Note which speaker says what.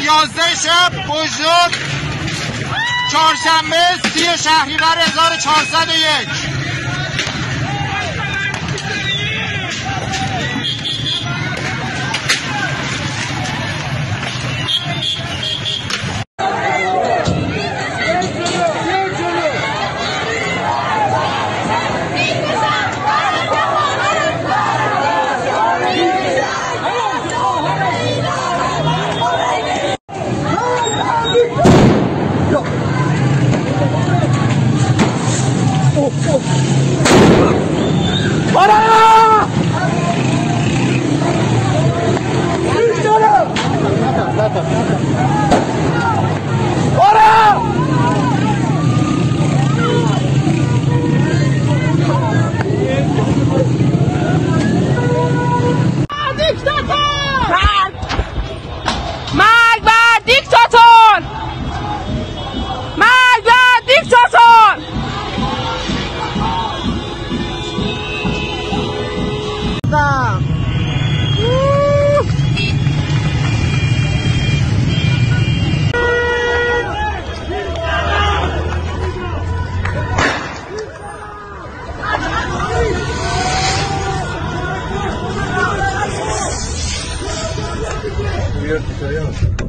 Speaker 1: یازده شب بزرگ. چهارشنبه سی شهریور 1401
Speaker 2: Para!
Speaker 3: Cubierto,